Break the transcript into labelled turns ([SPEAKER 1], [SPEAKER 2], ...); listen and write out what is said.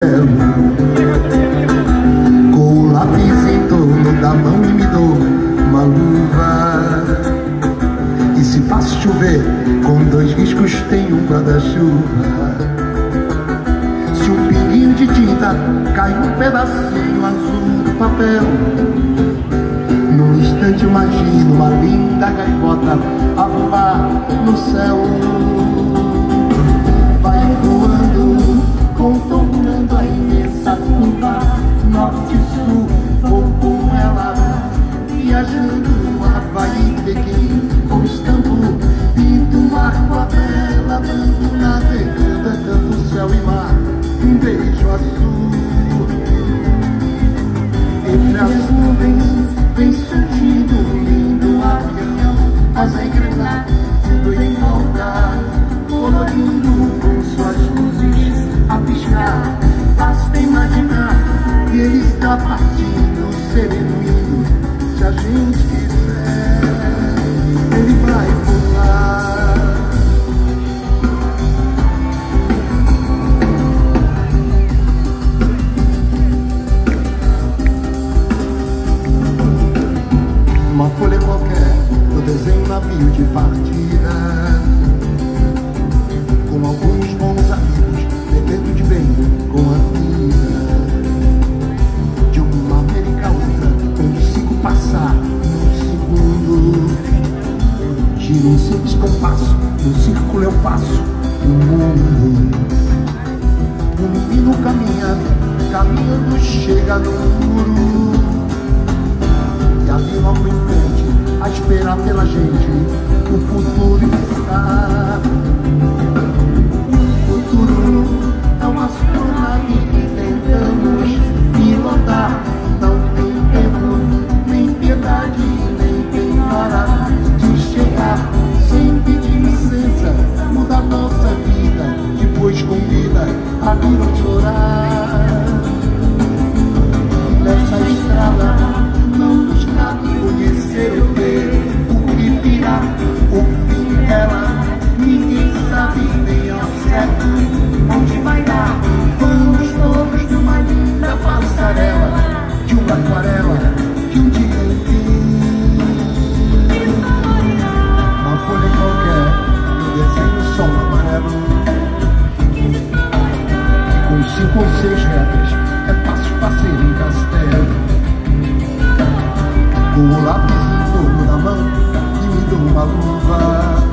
[SPEAKER 1] Com o lápis em torno da mão e me dou uma luva. E se faz chover, com dois riscos tem um guarda-chuva. Se um pinguinho de tinta cai um pedacinho azul do papel. Num instante imagino uma linda gaivota a voar no céu Vou com ela Viajando Havaí, Pequim ou Istambul Pinto um marco a vela, ando navegando Tanto céu e mar, um beijo azul navio de partida Com alguns bons amigos, bebendo de bem com a vida. De uma América a outra, consigo passar num segundo Giro um simples compasso, no círculo eu faço o mundo. Um menino caminhando, caminhando chega no muro. E ali logo em frente, a esperar pela gente, o futuro está. Cinco ou seis regras é fácil fazer em castelo. Com o lápis em torno da mão e me dou uma luva